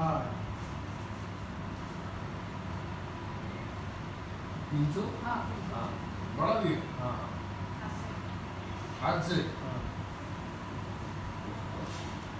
हाँ। हाँ दिए हाँ, हाँ।, हाँ। से। हाँ।